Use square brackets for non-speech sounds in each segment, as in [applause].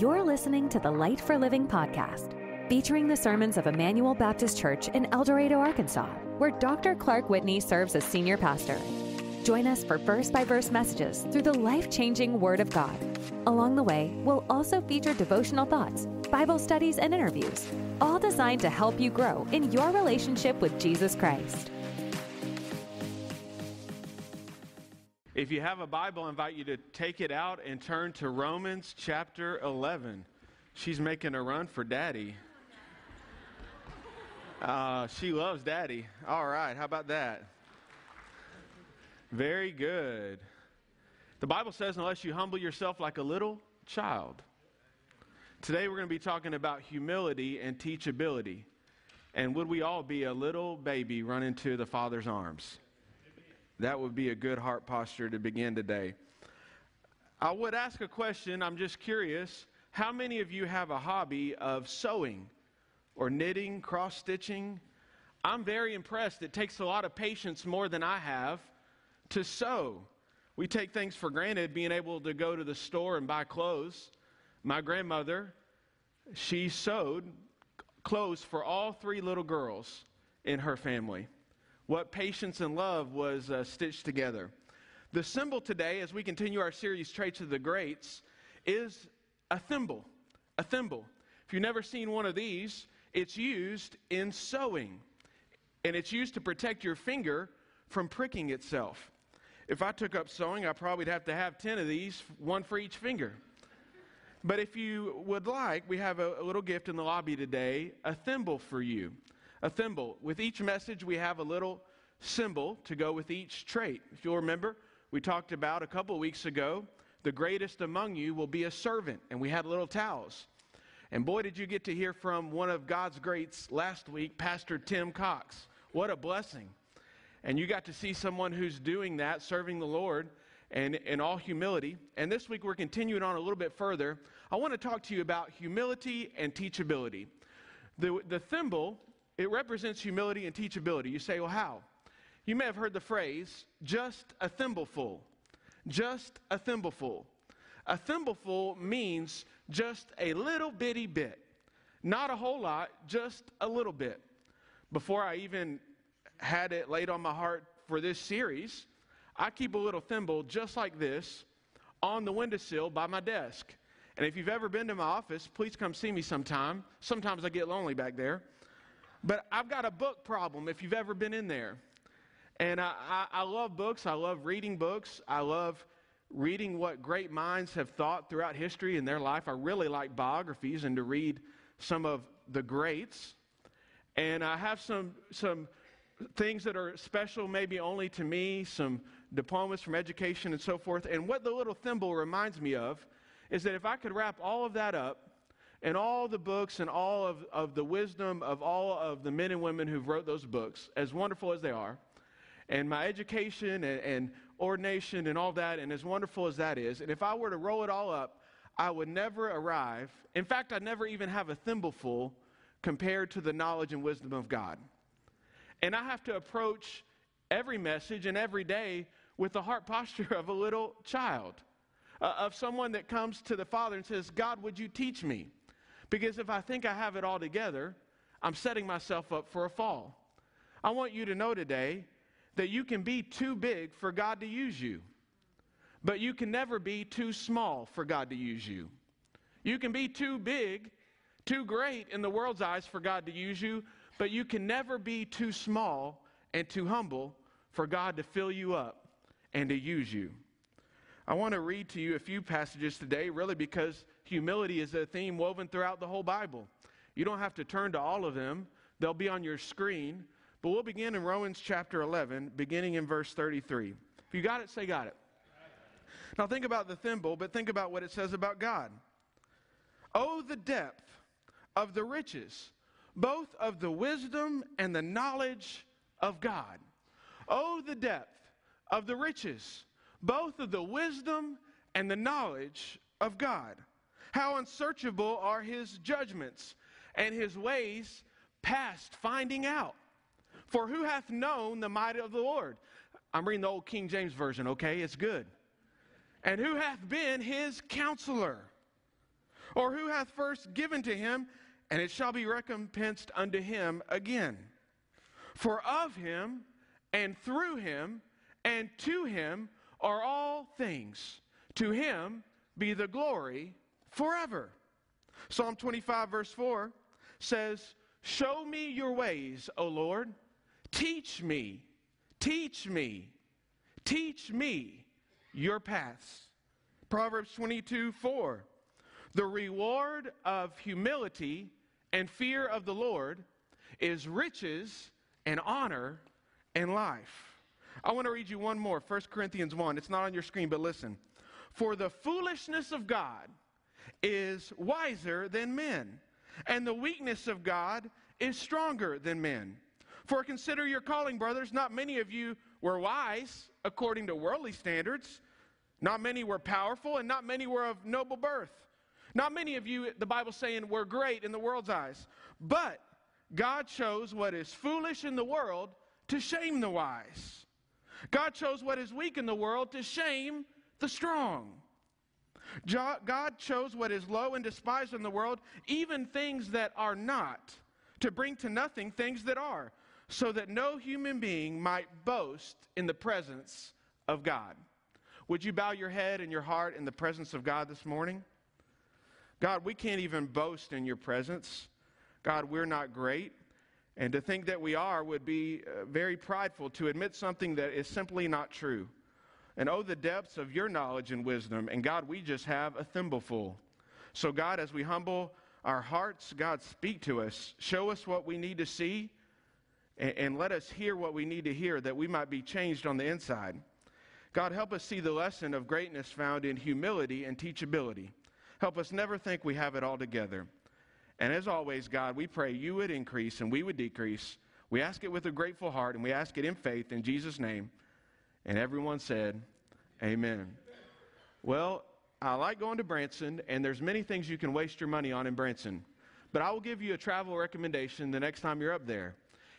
You're listening to the Light for Living podcast, featuring the sermons of Immanuel Baptist Church in El Dorado, Arkansas, where Dr. Clark Whitney serves as senior pastor. Join us for verse by verse messages through the life changing Word of God. Along the way, we'll also feature devotional thoughts, Bible studies, and interviews, all designed to help you grow in your relationship with Jesus Christ. If you have a Bible, I invite you to take it out and turn to Romans chapter 11. She's making a run for daddy. Uh, she loves daddy. All right, how about that? Very good. The Bible says, unless you humble yourself like a little child. Today we're going to be talking about humility and teachability. And would we all be a little baby running to the Father's arms? That would be a good heart posture to begin today. I would ask a question. I'm just curious. How many of you have a hobby of sewing or knitting, cross stitching? I'm very impressed. It takes a lot of patience more than I have to sew. We take things for granted, being able to go to the store and buy clothes. My grandmother, she sewed clothes for all three little girls in her family what patience and love was uh, stitched together. The symbol today, as we continue our series, Traits of the Greats, is a thimble. A thimble. If you've never seen one of these, it's used in sewing, and it's used to protect your finger from pricking itself. If I took up sewing, I probably would have to have 10 of these, one for each finger. But if you would like, we have a, a little gift in the lobby today a thimble for you a thimble. With each message, we have a little symbol to go with each trait. If you'll remember, we talked about a couple weeks ago the greatest among you will be a servant, and we had little towels. And boy, did you get to hear from one of God's greats last week, Pastor Tim Cox. What a blessing. And you got to see someone who's doing that, serving the Lord, and in all humility. And this week we're continuing on a little bit further. I want to talk to you about humility and teachability. The, the thimble it represents humility and teachability. You say, well, how? You may have heard the phrase, just a thimbleful. Just a thimbleful. A thimbleful means just a little bitty bit. Not a whole lot, just a little bit. Before I even had it laid on my heart for this series, I keep a little thimble just like this on the windowsill by my desk. And if you've ever been to my office, please come see me sometime. Sometimes I get lonely back there. But I've got a book problem if you've ever been in there. And I, I, I, love books. I love reading books. I love reading what great minds have thought throughout history in their life. I really like biographies and to read some of the greats. And I have some, some things that are special, maybe only to me, some diplomas from education and so forth. And what the little thimble reminds me of is that if I could wrap all of that up and all the books and all of, of the wisdom of all of the men and women who've wrote those books, as wonderful as they are, and my education and, and ordination and all that, and as wonderful as that is, and if I were to roll it all up, I would never arrive. In fact, I'd never even have a thimbleful compared to the knowledge and wisdom of God. And I have to approach every message and every day with the heart posture of a little child, uh, of someone that comes to the Father and says, God, would you teach me? Because if I think I have it all together, I'm setting myself up for a fall. I want you to know today that you can be too big for God to use you, but you can never be too small for God to use you. You can be too big, too great in the world's eyes for God to use you, but you can never be too small and too humble for God to fill you up and to use you. I want to read to you a few passages today, really because humility is a theme woven throughout the whole Bible. You don't have to turn to all of them, they'll be on your screen. But we'll begin in Romans chapter 11, beginning in verse 33. If you got it, say got it. Now think about the thimble, but think about what it says about God. Oh, the depth of the riches, both of the wisdom and the knowledge of God. Oh, the depth of the riches both of the wisdom and the knowledge of God. How unsearchable are his judgments and his ways past finding out. For who hath known the might of the Lord? I'm reading the old King James Version, okay? It's good. And who hath been his counselor? Or who hath first given to him, and it shall be recompensed unto him again? For of him, and through him, and to him are all things. To him be the glory forever. Psalm 25, verse 4 says, Show me your ways, O Lord. Teach me, teach me, teach me your paths. Proverbs 22, 4. The reward of humility and fear of the Lord is riches and honor and life. I want to read you one more, 1 Corinthians 1. It's not on your screen, but listen. For the foolishness of God is wiser than men, and the weakness of God is stronger than men. For consider your calling, brothers. Not many of you were wise according to worldly standards. Not many were powerful, and not many were of noble birth. Not many of you, the Bible's saying, were great in the world's eyes. But God chose what is foolish in the world to shame the wise. God chose what is weak in the world to shame the strong. God chose what is low and despised in the world, even things that are not, to bring to nothing things that are, so that no human being might boast in the presence of God. Would you bow your head and your heart in the presence of God this morning? God, we can't even boast in your presence. God, we're not great. And to think that we are would be uh, very prideful to admit something that is simply not true. And oh, the depths of your knowledge and wisdom. And God, we just have a thimbleful. So, God, as we humble our hearts, God, speak to us. Show us what we need to see and, and let us hear what we need to hear that we might be changed on the inside. God, help us see the lesson of greatness found in humility and teachability. Help us never think we have it all together. And as always, God, we pray you would increase and we would decrease. We ask it with a grateful heart and we ask it in faith in Jesus' name. And everyone said, Amen. Well, I like going to Branson, and there's many things you can waste your money on in Branson. But I will give you a travel recommendation the next time you're up there.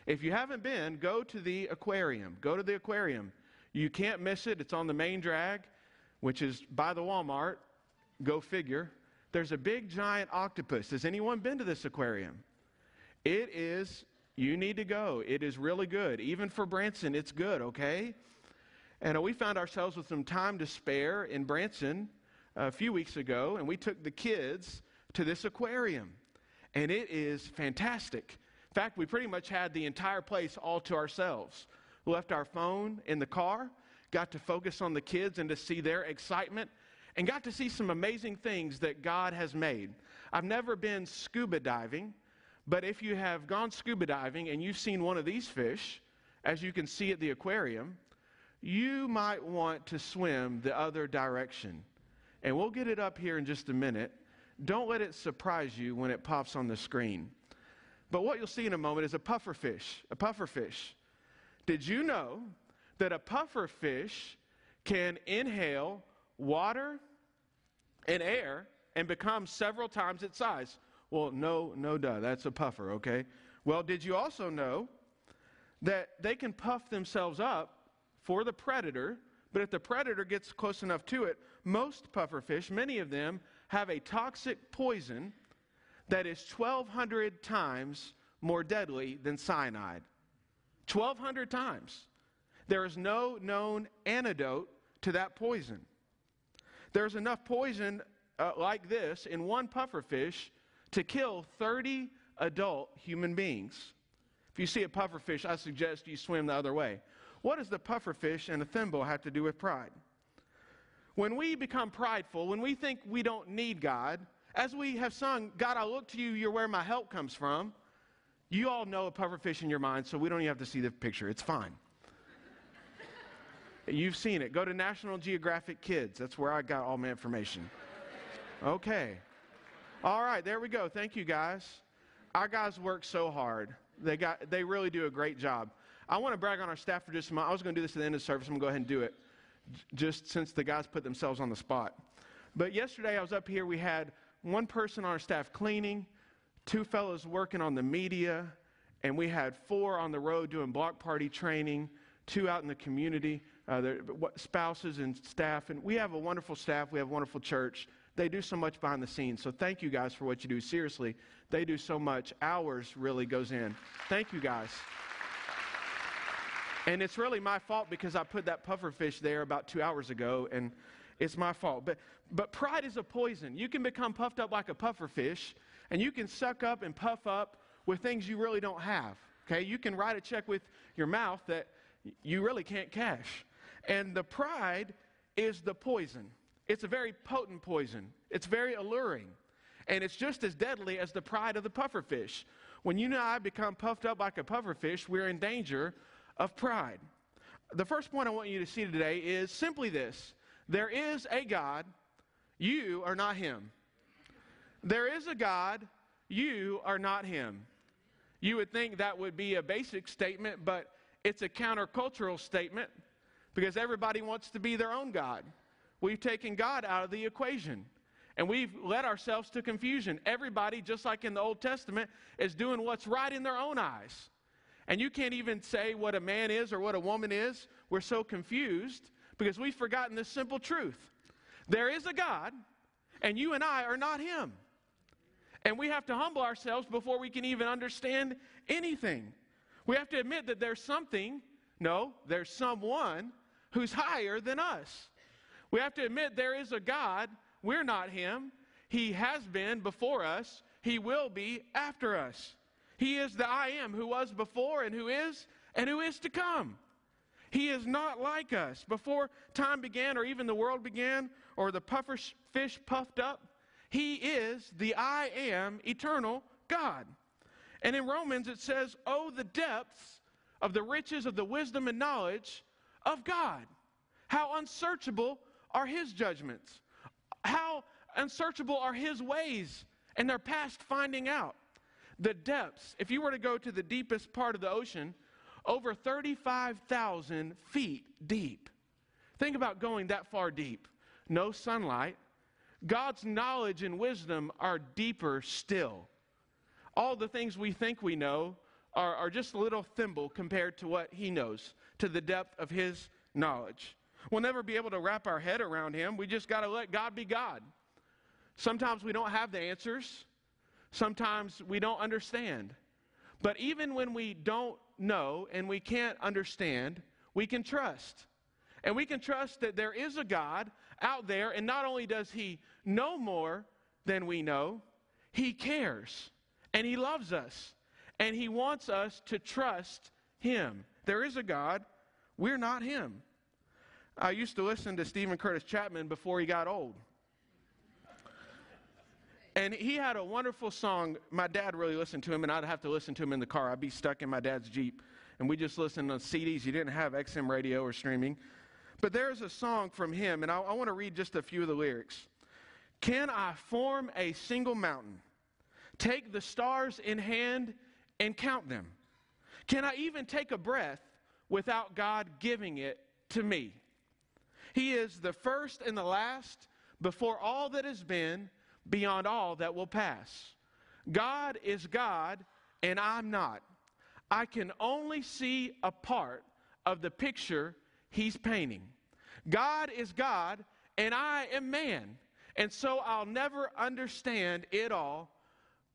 If you haven't been, go to the aquarium. Go to the aquarium. You can't miss it. It's on the main drag, which is by the Walmart. Go figure. There's a big giant octopus. Has anyone been to this aquarium? It is, you need to go. It is really good. Even for Branson, it's good, okay? And uh, we found ourselves with some time to spare in Branson a few weeks ago, and we took the kids to this aquarium. And it is fantastic. In fact, we pretty much had the entire place all to ourselves. We left our phone in the car, got to focus on the kids and to see their excitement, and got to see some amazing things that God has made. I've never been scuba diving, but if you have gone scuba diving and you've seen one of these fish, as you can see at the aquarium, you might want to swim the other direction. And we'll get it up here in just a minute. Don't let it surprise you when it pops on the screen. But what you'll see in a moment is a puffer fish. A puffer fish. Did you know that a puffer fish can inhale water and air and become several times its size? Well, no, no, duh. That's a puffer, okay? Well, did you also know that they can puff themselves up for the predator, but if the predator gets close enough to it, most pufferfish, many of them, have a toxic poison that is 1,200 times more deadly than cyanide. 1,200 times. There is no known antidote to that poison. There's enough poison uh, like this in one pufferfish to kill 30 adult human beings. If you see a pufferfish, I suggest you swim the other way. What does the pufferfish and the thimble have to do with pride? When we become prideful, when we think we don't need God, as we have sung, God, I look to you, you're where my help comes from. You all know a pufferfish in your mind, so we don't even have to see the picture. It's fine. [laughs] You've seen it. Go to National Geographic Kids. That's where I got all my information. Okay. All right, there we go. Thank you, guys. Our guys work so hard. They, got, they really do a great job. I want to brag on our staff for just a moment. I was going to do this at the end of the service. I'm going to go ahead and do it just since the guys put themselves on the spot. But yesterday I was up here. We had one person on our staff cleaning, two fellows working on the media, and we had four on the road doing block party training, two out in the community, uh, spouses and staff. And we have a wonderful staff. We have a wonderful church. they do so much behind the scenes. So thank you guys for what you do. Seriously, they do so much. Hours really goes in. Thank you guys. And it's really my fault because I put that puffer fish there about two hours ago, and it's my fault. But, but pride is a poison. You can become puffed up like a puffer fish, and you can suck up and puff up with things you really don't have. Okay? You can write a check with your mouth that you really can't cash. And the pride is the poison. It's a very potent poison. It's very alluring. And it's just as deadly as the pride of the puffer fish. When you and I become puffed up like a puffer fish, we're in danger of pride. The first point I want you to see today is simply this there is a God, you are not Him. There is a God, you are not Him. You would think that would be a basic statement, but it's a countercultural statement because everybody wants to be their own God. We've taken God out of the equation. And we've led ourselves to confusion. Everybody, just like in the Old Testament, is doing what's right in their own eyes. And you can't even say what a man is or what a woman is. We're so confused because we've forgotten this simple truth. There is a God, and you and I are not Him. And we have to humble ourselves before we can even understand anything. We have to admit that there's something, no, there's someone who's higher than us. We have to admit there is a God. We're not Him. He has been before us, He will be after us. He is the I am who was before and who is and who is to come. He is not like us. Before time began or even the world began or the puffer fish puffed up, He is the I am eternal God. And in Romans it says, Oh, the depths of the riches of the wisdom and knowledge of God. How unsearchable are His judgments. How unsearchable are His ways, and they're past finding out. The depths, if you were to go to the deepest part of the ocean, over 35,000 feet deep. Think about going that far deep. No sunlight. God's knowledge and wisdom are deeper still all the things we think we know are, are just a little thimble compared to what he knows, to the depth of his knowledge. We'll never be able to wrap our head around him. We just got to let God be God. Sometimes we don't have the answers, sometimes we don't understand. But even when we don't know and we can't understand, we can trust. And we can trust that there is a God out there, and not only does He know more than we know, He cares and He loves us, and He wants us to trust Him. There is a God, we're not Him. I used to listen to Steven Curtis Chapman before he got old. And he had a wonderful song. My dad really listened to him, and I'd have to listen to him in the car. I'd be stuck in my dad's Jeep, and we just listened to CDs. You didn't have XM radio or streaming. But there's a song from him, and I, I want to read just a few of the lyrics. Can I form a single mountain? take the stars in hand and count them? Can I even take a breath without God giving it to me? He is the first and the last, before all that has been, beyond all that will pass. God is God, and I'm not. I can only see a part of the picture He's painting. God is God, and I am man. And so I'll never understand it all,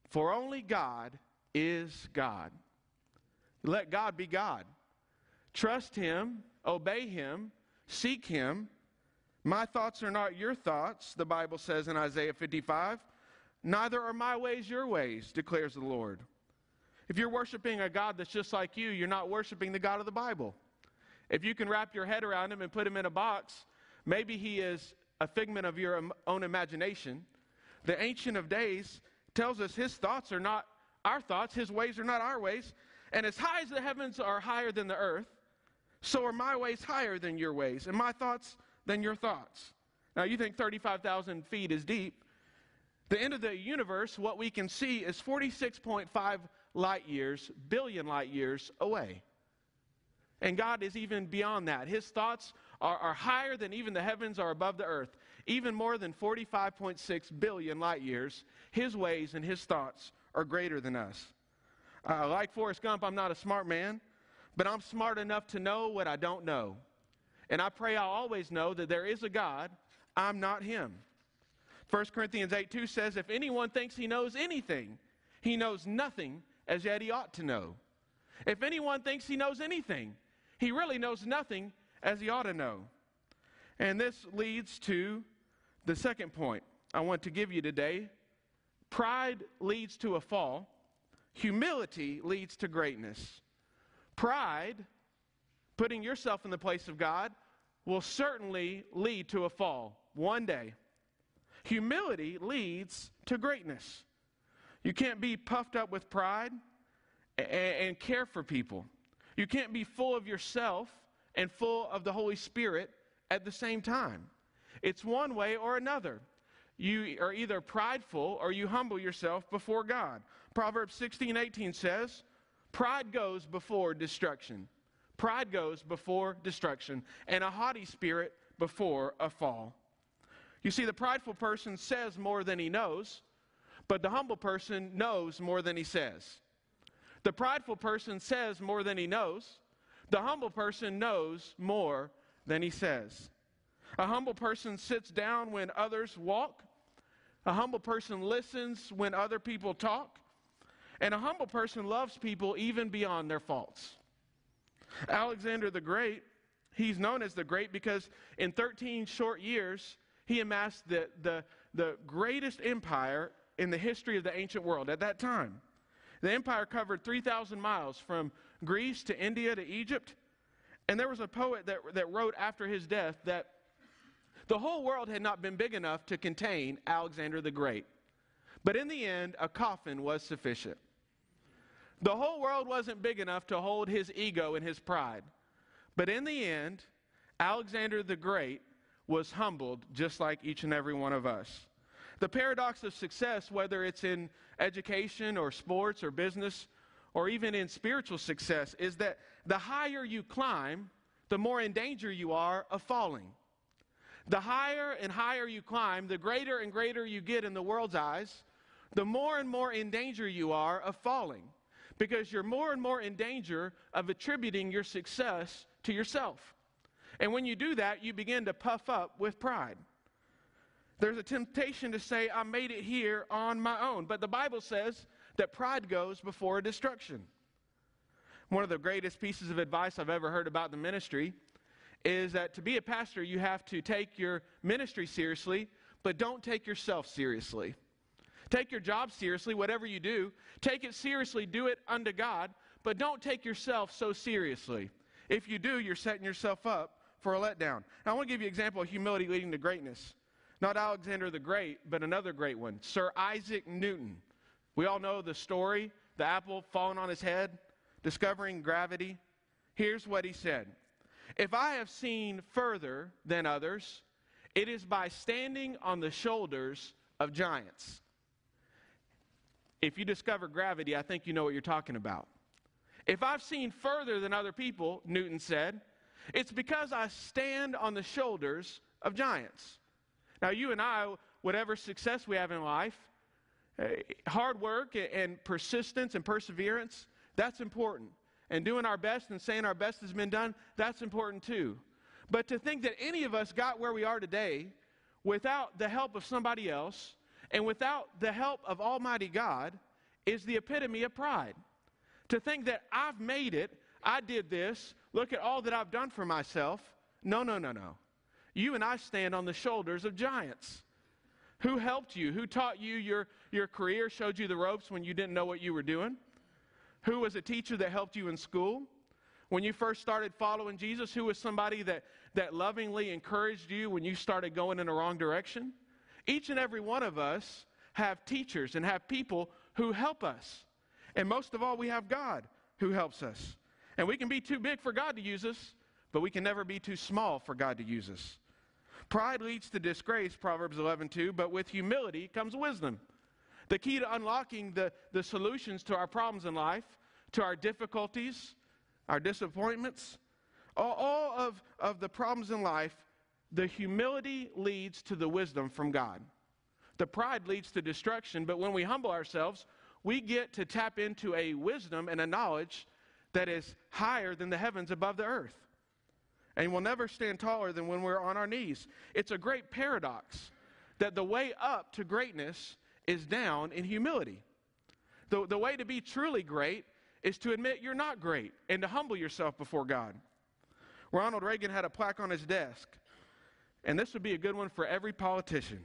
for only God is God. Let God be God. Trust Him, obey Him, seek Him. My thoughts are not your thoughts, the Bible says in Isaiah 55. Neither are my ways your ways, declares the Lord. If you're worshiping a God that's just like you, you're not worshiping the God of the Bible. If you can wrap your head around him and put him in a box, maybe he is a figment of your own imagination. The Ancient of Days tells us his thoughts are not our thoughts, his ways are not our ways. And as high as the heavens are higher than the earth, so are my ways higher than your ways, and my thoughts than your thoughts. Now, you think 35,000 feet is deep. The end of the universe, what we can see, is 46.5 light years, billion light years away. And God is even beyond that. His thoughts are, are higher than even the heavens are above the earth even more than 45.6 billion light years, his ways and his thoughts are greater than us. Uh, like Forrest Gump, I'm not a smart man, but I'm smart enough to know what I don't know. And I pray I always know that there is a God, I'm not him. 1 Corinthians 8 2 says, If anyone thinks he knows anything, he knows nothing as yet he ought to know. If anyone thinks he knows anything, he really knows nothing as he ought to know. And this leads to the second point I want to give you today. Pride leads to a fall, humility leads to greatness. Pride, putting yourself in the place of God, will certainly lead to a fall one day. Humility leads to greatness. You can't be puffed up with pride and, and care for people. You can't be full of yourself and full of the Holy Spirit at the same time. It's one way or another. You are either prideful or you humble yourself before God. Proverbs 16 18 says, Pride goes before destruction. Pride goes before destruction, and a haughty spirit before a fall. You see, the prideful person says more than he knows, but the humble person knows more than he says. The prideful person says more than he knows. The humble person knows more than he says. A humble person sits down when others walk. A humble person listens when other people talk. And a humble person loves people even beyond their faults. Alexander the Great, he's known as the Great because in 13 short years, he amassed the, the, the greatest empire in the history of the ancient world at that time. The empire covered 3,000 miles from Greece to India to Egypt. And there was a poet that, that wrote after his death that the whole world had not been big enough to contain Alexander the Great. But in the end, a coffin was sufficient. The whole world wasn't big enough to hold his ego and his pride. But in the end, Alexander the Great was humbled just like each and every one of us. The paradox of success, whether it's in education or sports or business or even in spiritual success, is that the higher you climb, the more in danger you are of falling. The higher and higher you climb, the greater and greater you get in the world's eyes, the more and more in danger you are of falling because you're more and more in danger of attributing your success to yourself. And when you do that, you begin to puff up with pride. There's a temptation to say, I made it here on my own. But the Bible says that pride goes before destruction. One of the greatest pieces of advice I've ever heard about the ministry is that to be a pastor, you have to take your ministry seriously, but don't take yourself seriously. Take your job seriously, whatever you do. Take it seriously, do it unto God, but don't take yourself so seriously. If you do, you're setting yourself up for a letdown. Now, I want to give you an example of humility leading to greatness. Not Alexander the Great, but another great one, Sir Isaac Newton. We all know the story the apple falling on his head, discovering gravity. Here's what he said If I have seen further than others, it is by standing on the shoulders of giants. If you discover gravity, I think you know what you're talking about. If I've seen further than other people, Newton said, it's because I stand on the shoulders of giants. Now, you and I, whatever success we have in life, eh, hard work and persistence and perseverance, that's important. And doing our best and saying our best has been done, that's important too. But to think that any of us got where we are today without the help of somebody else and without the help of Almighty God is the epitome of pride. To think that I've made it, I did this, look at all that I've done for myself. No, no, no, no. You and I stand on the shoulders of giants. Who helped you? Who taught you your, your career, showed you the ropes when you didn't know what you were doing? Who was a teacher that helped you in school? When you first started following Jesus, who was somebody that, that lovingly encouraged you when you started going in the wrong direction? Each and every one of us have teachers and have people who help us. And most of all, we have God who helps us. And we can be too big for God to use us, but we can never be too small for God to use us. Pride leads to disgrace, Proverbs 11:2, but with humility comes wisdom. The key to unlocking the, the solutions to our problems in life, to our difficulties, our disappointments, all, all of, of the problems in life the humility leads to the wisdom from God. The pride leads to destruction, but when we humble ourselves, we get to tap into a wisdom and a knowledge that is higher than the heavens above the earth. And we'll never stand taller than when we're on our knees. It's a great paradox that the way up to greatness is down in humility. The, the way to be truly great is to admit you're not great and to humble yourself before God. Ronald Reagan had a plaque on his desk, and this would be a good one for every politician.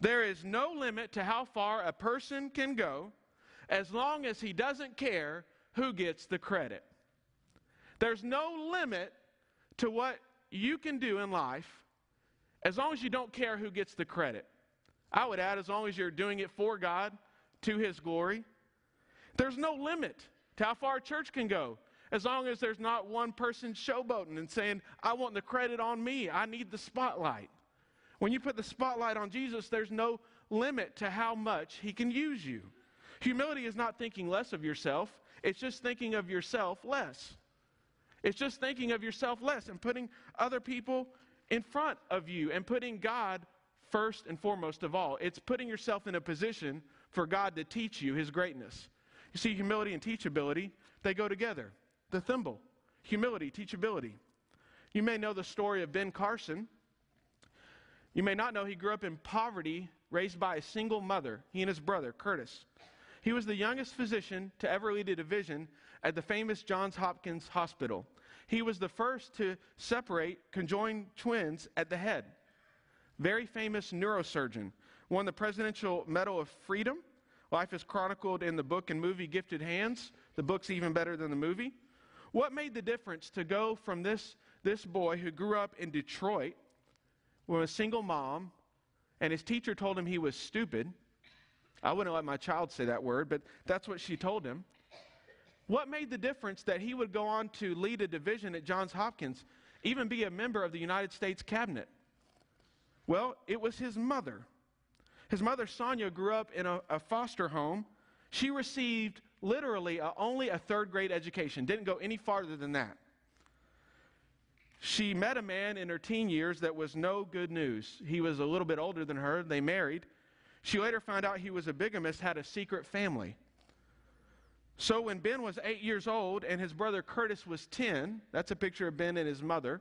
There is no limit to how far a person can go as long as he doesn't care who gets the credit. There's no limit to what you can do in life as long as you don't care who gets the credit. I would add, as long as you're doing it for God, to His glory. There's no limit to how far a church can go as long as there's not one person showboating and saying, I want the credit on me, I need the spotlight. When you put the spotlight on Jesus, there's no limit to how much He can use you. Humility is not thinking less of yourself, it's just thinking of yourself less. It's just thinking of yourself less and putting other people in front of you and putting God first and foremost of all. It's putting yourself in a position for God to teach you His greatness. You see, humility and teachability, they go together. The thimble, humility, teachability. You may know the story of Ben Carson. You may not know he grew up in poverty, raised by a single mother, he and his brother, Curtis. He was the youngest physician to ever lead a division at the famous Johns Hopkins Hospital. He was the first to separate conjoined twins at the head. Very famous neurosurgeon. Won the Presidential Medal of Freedom. Life is chronicled in the book and movie Gifted Hands. The book's even better than the movie. What made the difference to go from this, this boy who grew up in Detroit with a single mom and his teacher told him he was stupid? I wouldn't let my child say that word, but that's what she told him. What made the difference that he would go on to lead a division at Johns Hopkins, even be a member of the United States cabinet? Well, it was his mother. His mother, Sonya, grew up in a, a foster home. She received literally a, only a third grade education, didn't go any farther than that. She met a man in her teen years that was no good news. He was a little bit older than her. They married. She later found out he was a bigamist, had a secret family. So when Ben was eight years old and his brother Curtis was 10, that's a picture of Ben and his mother,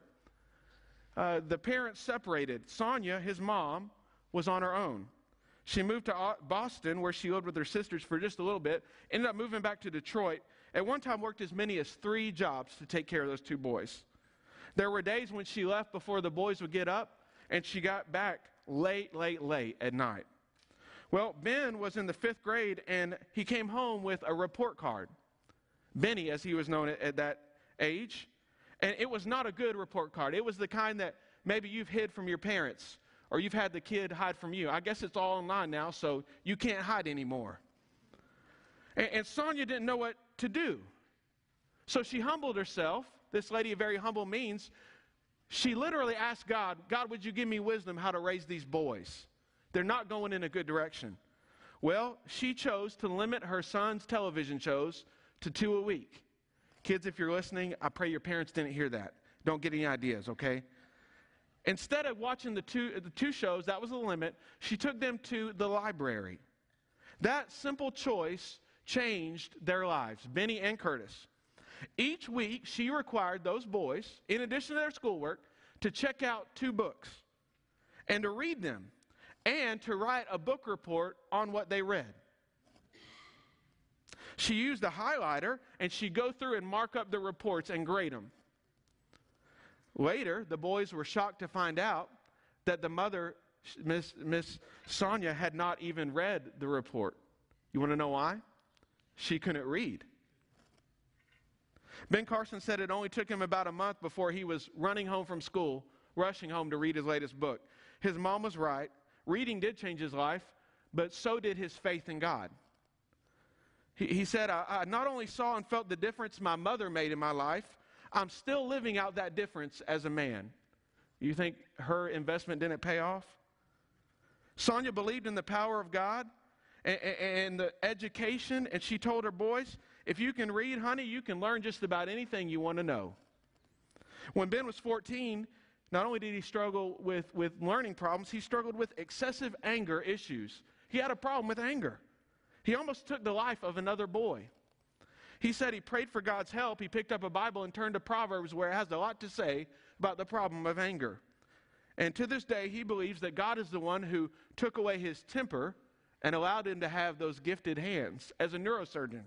uh, the parents separated. Sonya, his mom, was on her own. She moved to Boston, where she lived with her sisters for just a little bit, ended up moving back to Detroit. At one time, worked as many as three jobs to take care of those two boys. There were days when she left before the boys would get up, and she got back late, late, late at night. Well, Ben was in the fifth grade and he came home with a report card. Benny, as he was known at, at that age. And it was not a good report card. It was the kind that maybe you've hid from your parents or you've had the kid hide from you. I guess it's all online now, so you can't hide anymore. And, and Sonya didn't know what to do. So she humbled herself. This lady of very humble means. She literally asked God, God, would you give me wisdom how to raise these boys? They're not going in a good direction. Well, she chose to limit her son's television shows to two a week. Kids, if you're listening, I pray your parents didn't hear that. Don't get any ideas, okay? Instead of watching the two, the two shows, that was the limit, she took them to the library. That simple choice changed their lives, Benny and Curtis. Each week, she required those boys, in addition to their schoolwork, to check out two books and to read them and to write a book report on what they read. She used a highlighter and she'd go through and mark up the reports and grade them. Later, the boys were shocked to find out that the mother, Miss, Miss Sonya, had not even read the report. You want to know why? She couldn't read. Ben Carson said it only took him about a month before he was running home from school, rushing home to read his latest book. His mom was right. Reading did change his life, but so did his faith in God. He, he said, I, I not only saw and felt the difference my mother made in my life, I'm still living out that difference as a man. You think her investment didn't pay off? Sonya believed in the power of God and, and, the education, and she told her boys, if you can read, honey, you can learn just about anything you want to know. When Ben was 14, not only did he struggle with, with learning problems, he struggled with excessive anger issues. He had a problem with anger. He almost took the life of another boy. He said he prayed for God's help. He picked up a Bible and turned to Proverbs, where it has a lot to say about the problem of anger. And to this day, he believes that God is the one who took away his temper and allowed him to have those gifted hands as a neurosurgeon.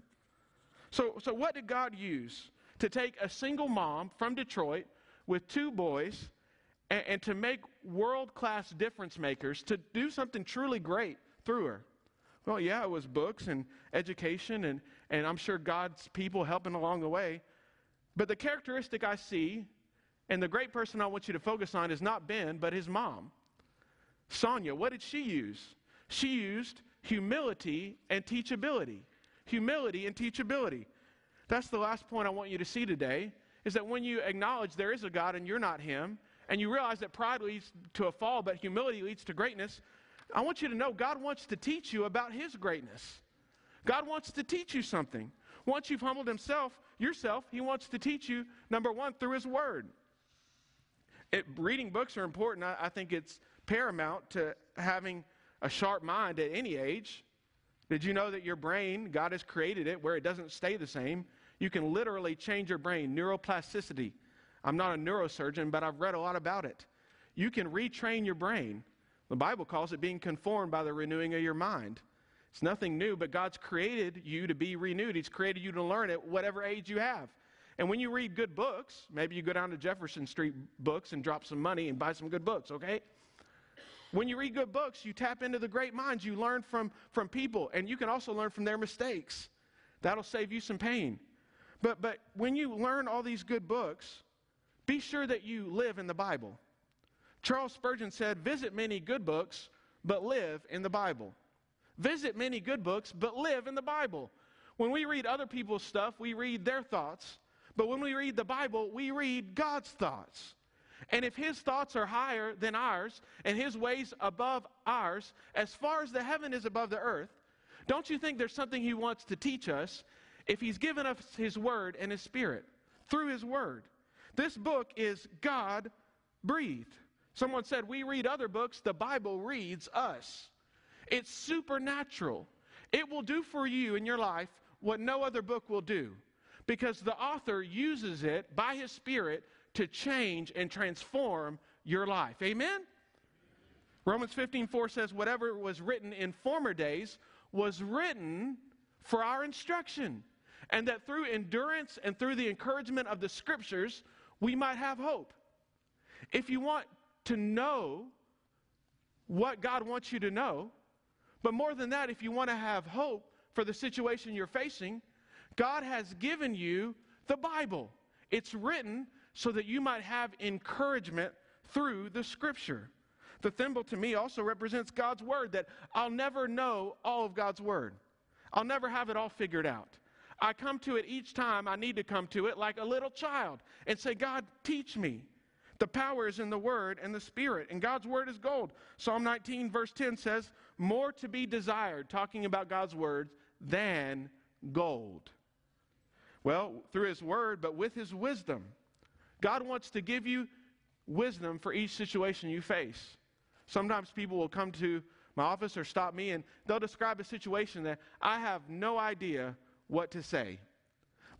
So, so what did God use to take a single mom from Detroit with two boys and, and to make world class difference makers to do something truly great through her? Well, yeah, it was books and education, and, and I'm sure God's people helping along the way. But the characteristic I see, and the great person I want you to focus on, is not Ben, but his mom. Sonya, what did she use? She used humility and teachability. Humility and teachability. That's the last point I want you to see today is that when you acknowledge there is a God and you're not him, and you realize that pride leads to a fall, but humility leads to greatness, I want you to know God wants to teach you about his greatness. God wants to teach you something. Once you've humbled himself, yourself, he wants to teach you, number one, through his word. It, reading books are important. I, I think it's paramount to having a sharp mind at any age. Did you know that your brain, God has created it where it doesn't stay the same? You can literally change your brain, neuroplasticity. I'm not a neurosurgeon, but I've read a lot about it. You can retrain your brain. The Bible calls it being conformed by the renewing of your mind. It's nothing new, but God's created you to be renewed. He's created you to learn at whatever age you have. And when you read good books, maybe you go down to Jefferson Street Books and drop some money and buy some good books, okay? When you read good books, you tap into the great minds. You learn from, from people, and you can also learn from their mistakes. That'll save you some pain. But, but when you learn all these good books, be sure that you live in the Bible. Charles Spurgeon said, Visit many good books, but live in the Bible. Visit many good books, but live in the Bible. When we read other people's stuff, we read their thoughts. But when we read the Bible, we read God's thoughts. And if his thoughts are higher than ours and his ways above ours, as far as the heaven is above the earth, don't you think there's something he wants to teach us if he's given us his word and his spirit through his word? This book is God breathed. Someone said, We read other books, the Bible reads us. It's supernatural. It will do for you in your life what no other book will do because the author uses it by his spirit to change and transform your life. Amen? Romans 15 4 says, Whatever was written in former days was written for our instruction, and that through endurance and through the encouragement of the scriptures, we might have hope. If you want to know what God wants you to know, but more than that, if you want to have hope for the situation you're facing, God has given you the Bible. It's written so that you might have encouragement through the Scripture. The thimble to me also represents God's Word, that I'll never know all of God's Word. I'll never have it all figured out. I come to it each time I need to come to it like a little child and say, God, teach me. The power is in the Word and the Spirit, and God's Word is gold. Psalm 19, verse 10 says, More to be desired, talking about God's Word, than gold. Well, through His Word, but with His wisdom. God wants to give you wisdom for each situation you face. Sometimes people will come to my office or stop me and they'll describe a situation that I have no idea what to say.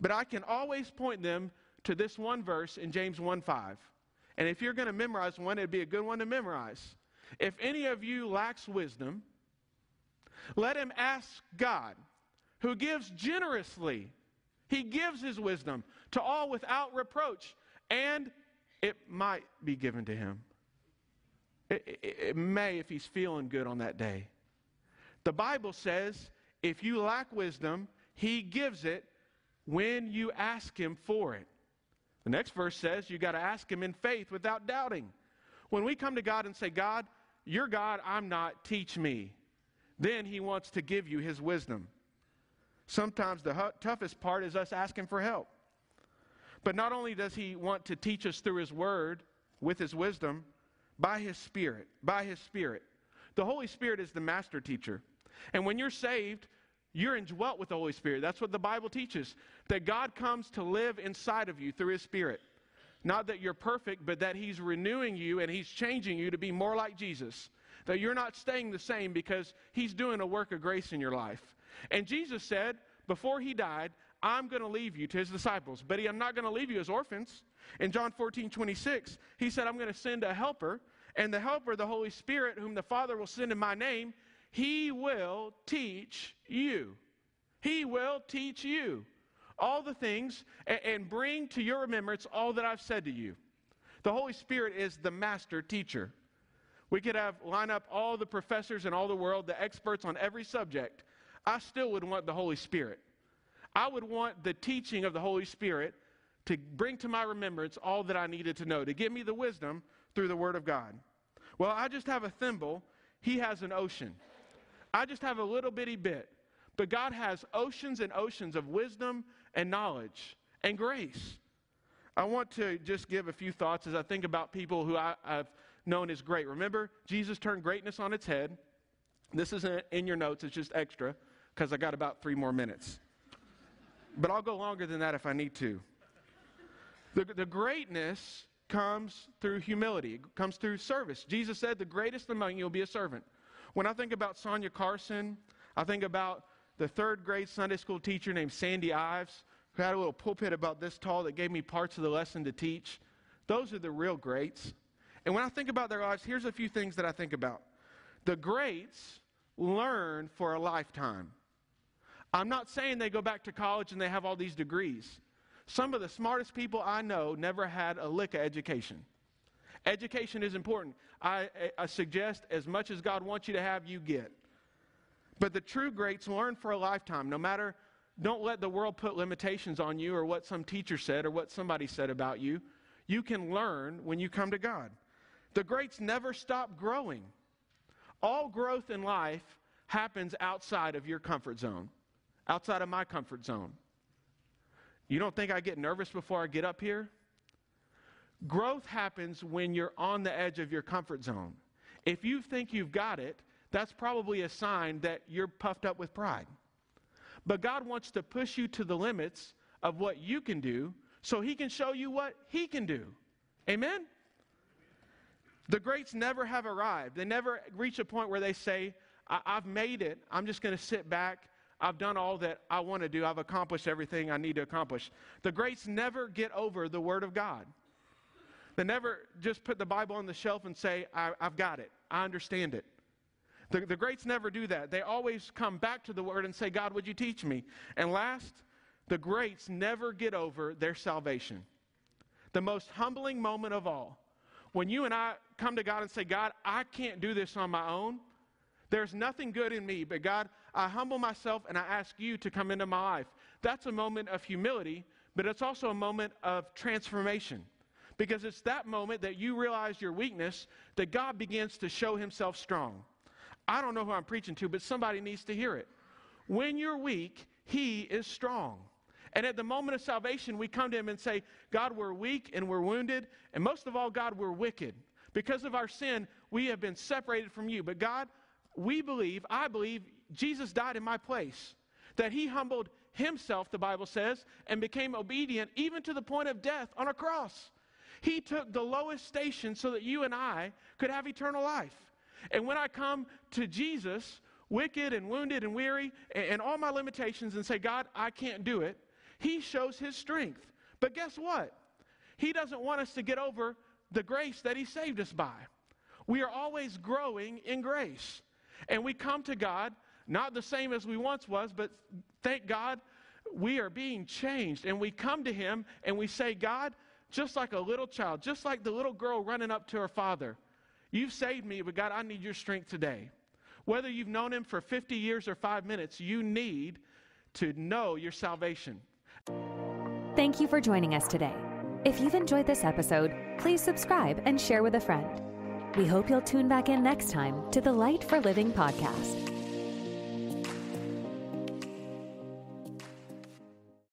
But I can always point them to this one verse in James 1 5. And if you're going to memorize one, it'd be a good one to memorize. If any of you lacks wisdom, let him ask God, who gives generously. He gives his wisdom to all without reproach, and it might be given to him. It, it, it, may if he's feeling good on that day. The Bible says if you lack wisdom, he gives it when you ask him for it. The next verse says you got to ask him in faith without doubting. When we come to God and say, God, you're God, I'm not, teach me, then he wants to give you his wisdom. Sometimes the toughest part is us asking for help. But not only does he want to teach us through his word with his wisdom, by his spirit, by his spirit. The Holy Spirit is the master teacher. And when you're saved, you're indwelt with the Holy Spirit. That's what the Bible teaches. That God comes to live inside of you through his spirit. Not that you're perfect, but that he's renewing you and he's changing you to be more like Jesus. That you're not staying the same because he's doing a work of grace in your life. And Jesus said, before he died, I'm going to leave you to his disciples, but I'm not going to leave you as orphans. In John 14, 26, he said, I'm going to send a helper, And the Helper, the Holy Spirit, whom the Father will send in my name, he will teach you. He will teach you all the things and, and bring to your remembrance all that I've said to you. The Holy Spirit is the master teacher. We could have line up all the professors in all the world, the experts on every subject. I still would want the Holy Spirit. I would want the teaching of the Holy Spirit to bring to my remembrance all that I needed to know, to give me the wisdom through the Word of God. Well, I just have a thimble, He has an ocean. I just have a little bitty bit. But God has oceans and oceans of wisdom and knowledge and grace. I want to just give a few thoughts as I think about people who I, have known as great. Remember, Jesus turned greatness on its head. This isn't in your notes, it's just extra because I got about three more minutes. But I'll go longer than that if I need to. The, the greatness comes through humility, it comes through service. Jesus said, The greatest among you will be a servant. When I think about Sonya Carson, I think about the third grade Sunday school teacher named Sandy Ives, who had a little pulpit about this tall that gave me parts of the lesson to teach. Those are the real greats. And when I think about their lives, here's a few things that I think about. The greats learn for a lifetime. I'm not saying they go back to college and they have all these degrees. Some of the smartest people I know never had a lick of education. Education is important. I, I, suggest as much as God wants you to have, you get. But the true greats learn for a lifetime. No matter, don't let the world put limitations on you or what some teacher said or what somebody said about you. You can learn when you come to God. The greats never stop growing. All growth in life happens outside of your comfort zone, outside of my comfort zone. You don't think I get nervous before I get up here? Growth happens when you're on the edge of your comfort zone. If you think you've got it, that's probably a sign that you're puffed up with pride. But God wants to push you to the limits of what you can do so He can show you what He can do. Amen? The greats never have arrived. They never reach a point where they say, I- have made it. I'm just going to sit back. I've done all that I want to do. I've accomplished everything I need to accomplish. The greats never get over the Word of God. They never just put the Bible on the shelf and say, I, have got it. I understand it. The, the greats never do that. They always come back to the Word and say, God, would you teach me? And last, the greats never get over their salvation. The most humbling moment of all when you and I come to God and say, God, I can't do this on my own. There's nothing good in me, but God, I humble myself and I ask you to come into my life. That's a moment of humility, but it's also a moment of transformation. Because it's that moment that you realize your weakness that God begins to show himself strong. I don't know who I'm preaching to, but somebody needs to hear it. When you're weak, he is strong. And at the moment of salvation, we come to Him and say, God, we're weak and we're wounded. And most of all, God, we're wicked. Because of our sin, we have been separated from you. But God, we believe, I believe, Jesus died in my place. That He humbled Himself, the Bible says, and became obedient even to the point of death on a cross. He took the lowest station so that you and I could have eternal life. And when I come to Jesus, wicked and wounded and weary, and, all my limitations, and say, God, I can't do it, he shows his strength. But guess what? He doesn't want us to get over the grace that he saved us by. We are always growing in grace. And we come to God not the same as we once was, but thank God we are being changed. And we come to him and we say, God, just like a little child, just like the little girl running up to her father, you've saved me, but God, I need your strength today. Whether you've known him for 50 years or five minutes, you need to know your salvation. Thank you for joining us today. If you've enjoyed this episode, please subscribe and share with a friend. We hope you'll tune back in next time to the Light for Living podcast.